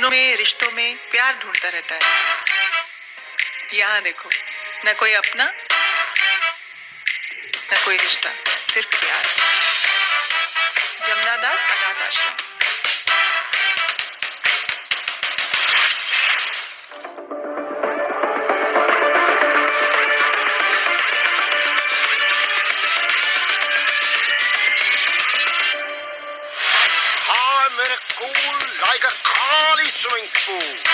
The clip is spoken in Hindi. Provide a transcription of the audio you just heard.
सपनों में, रिश्तों में प्यार ढूंढता रहता है। यहाँ देखो, न कोई अपना, न कोई रिश्ता, सिर्फ़ प्यार। जमुना दास, अनाथ आश्रम। cool like a Carly swimming pool.